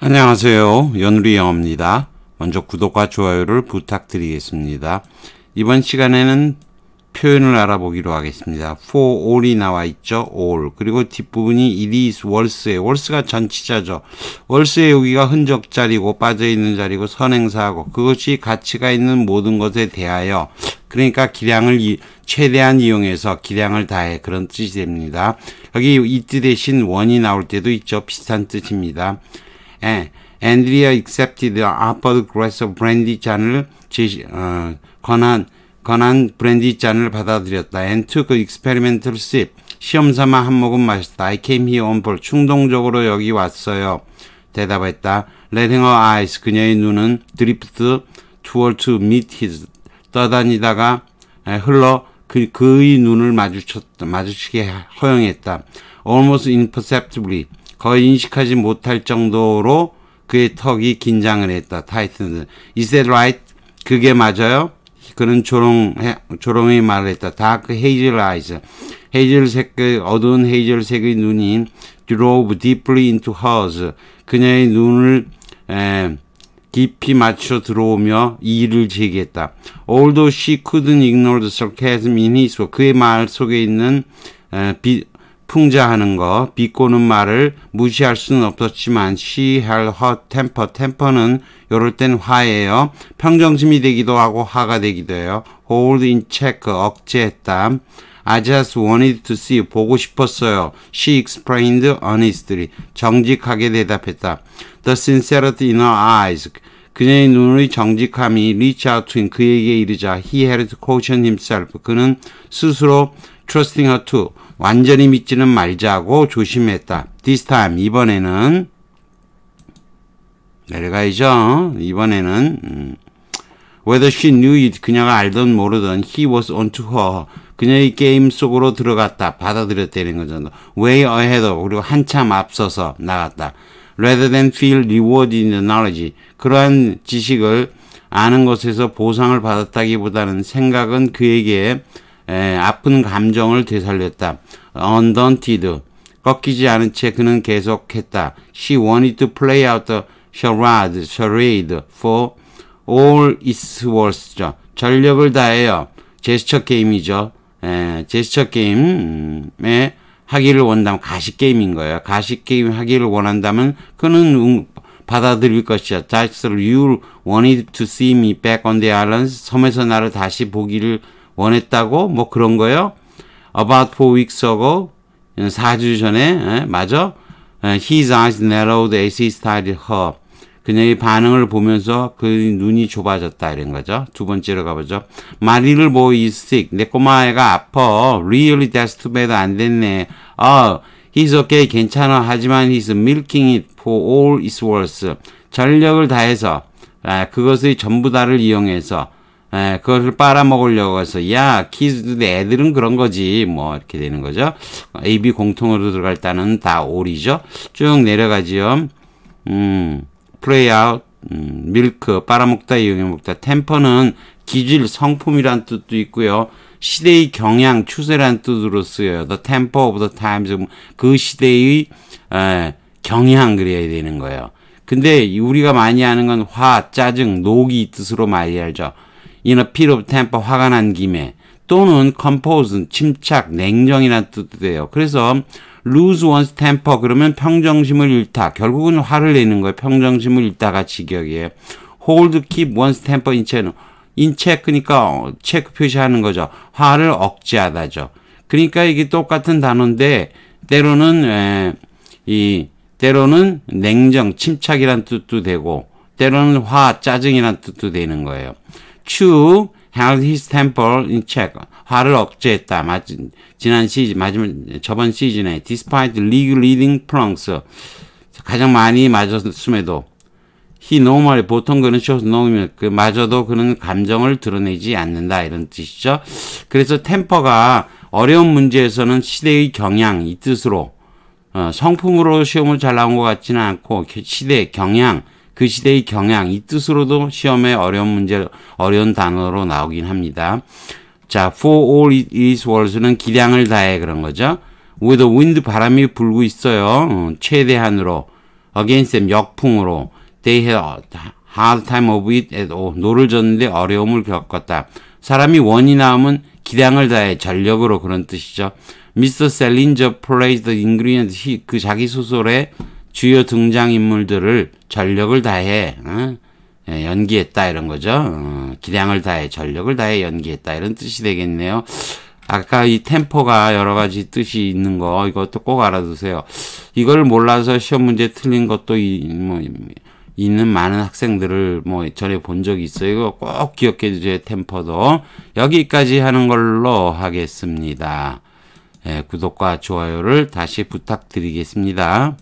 안녕하세요. 연우리 영어입니다. 먼저 구독과 좋아요를 부탁드리겠습니다. 이번 시간에는 표현을 알아보기로 하겠습니다. for all이 나와 있죠. all. 그리고 뒷부분이 it is worse에 worse가 전치자죠. worse의 여기가 흔적 자리고 빠져 있는 자리고 선행사하고 그것이 가치가 있는 모든 것에 대하여 그러니까 기량을 이, 최대한 이용해서 기량을 다해 그런 뜻이 됩니다. 여기 it 대신 원이 나올 때도 있죠. 비슷한 뜻입니다. 예. 앤드리아 offered glass of brandy 잔을 제시, 어, 권한 권한 브랜디 잔을 받아들였다. Took experimental sip. 시험 삼아 한 모금 마셨다. I came here on board. 충동적으로 여기 왔어요. 대답했다. Letting her eyes. 그녀의 눈은 drift toward to meet his. 떠다니다가 흘러 그, 그의 눈을 마주쳤다. 마주치게 허용했다. Almost imperceptibly. 거의 인식하지 못할 정도로 그의 턱이 긴장을 했다. tightened. Is that right? 그게 맞아요? 그는 조롱, 조롱의 말을 했다. Dark hazel eyes. hazel 색의, 어두운 hazel 색의 눈이 drove deeply into hers. 그녀의 눈을, 에, 깊이 맞춰 들어오며 이의를 제기했다. Although she couldn't ignore the sarcasm in his 그의 말 속에 있는 에, 비, 풍자하는 거, 비꼬는 말을 무시할 수는 없었지만 she had her temper. temper는 요럴 땐 화예요. 평정심이 되기도 하고 화가 되기도 해요. hold in check, 억제했다. I just wanted to see, 보고 싶었어요. She explained honestly. 정직하게 대답했다. The sincerity in her eyes. 그녀의 눈의 정직함이 reach out to him, 그에게 이르자 he had to caution himself. 그는 스스로 trusting her to 완전히 믿지는 말자고 조심했다. This time 이번에는 내려가야죠. 이번에는 음, whether she knew it 그녀가 알던 모르던 he was onto her 그녀의 게임 속으로 들어갔다 받아들였다는 거죠. way ahead 그리고 한참 앞서서 나갔다. rather than feel reward in the knowledge 그러한 지식을 아는 것에서 보상을 받았다기보다는 생각은 그에게 에, 아픈 감정을 되살렸다. undaunted 꺾이지 않은 채 그는 계속했다. She wanted to play out the charade, charade for all its worth. 전력을 다해요. 제스처 게임이죠. 에, 제스처 게임에 하기를 원한다면 가식 게임인 거예요. 가식 게임 하기를 원한다면 그는 응, 받아들일 것이야. That's you wanted to see me back on the island. 섬에서 나를 다시 보기를 원했다고 뭐 그런 거요. About four weeks ago 4주 전에 에, 맞아. His eyes narrowed as he started her. 그녀의 반응을 보면서 그 눈이 좁아졌다 이런 거죠. 두 번째로 가보죠. My little boy is sick. 내 꼬마애가 아파. Really that's too bad. 안 됐네. 어, he's okay. 괜찮아. 하지만 he's milking it for all it's worth. 전력을 다해서 아, 그것의 전부 다를 이용해서 에, 그것을 빨아먹으려고 해서 야 키즈 애들은 그런 거지 뭐 이렇게 되는 거죠. A, B 공통으로 들어갈 때는 다 올이죠. 쭉 내려가지요. 음, play out, 음, 밀크 빨아먹다 이용해 먹다. 템퍼는 기질 성품이란 뜻도 있고요. 시대의 경향 추세란 뜻으로 쓰여요. The tempo of the times 그 시대의 에, 경향 그래야 되는 거예요. 근데 우리가 많이 하는 건 화, 짜증, 녹이 뜻으로 많이 알죠. In a pit of temper 화가 난 김에 또는 compose 침착 냉정이라는 뜻도 돼요. 그래서 lose one's temper 그러면 평정심을 잃다. 결국은 화를 내는 거예요. 평정심을 잃다가 직역이에요. hold keep one's temper in check. in check니까 체크 표시하는 거죠. 화를 억제하다죠. 그러니까 이게 똑같은 단어인데 때로는 에, 이 때로는 냉정, 침착이란 뜻도 되고 때로는 화, 짜증이란 뜻도 되는 거예요. Chu held his temper in check. 화를 억제했다. 맞, 지난 시즌, 마지막, 저번 시즌에 despite league leading plunks. 가장 많이 맞았음에도 he normally 보통 그는 shows no 그 마저도 그는 감정을 드러내지 않는다 이런 뜻이죠. 그래서 템퍼가 어려운 문제에서는 시대의 경향 이 뜻으로 어, 성품으로 시험을 잘 나온 것 같지는 않고 시대 경향 그 시대의 경향 이 뜻으로도 시험에 어려운 문제 어려운 단어로 나오긴 합니다. 자, for all is worth는 기량을 다해 그런 거죠. with the wind 바람이 불고 있어요. 어, 최대한으로 against them 역풍으로 they had hard time of it at all. 노를 졌는데 어려움을 겪었다. 사람이 원이 나오면 기량을 다해 전력으로 그런 뜻이죠. Plays the ingredient. He, 그 자기 소설의 주요 등장인물들을 전력을 다해 어? 예, 연기했다 이런 거죠. 어, 기량을 다해 전력을 다해 연기했다 이런 뜻이 되겠네요. 아까 이 템포가 여러 가지 뜻이 있는 거 이것도 꼭 알아두세요. 이걸 몰라서 시험 문제 틀린 것도 이, 뭐 있는 많은 학생들을 뭐 전에 본 적이 있어요. 이거 꼭 기억해 주세요. 템포도 여기까지 하는 걸로 하겠습니다. 예, 구독과 좋아요를 다시 부탁드리겠습니다.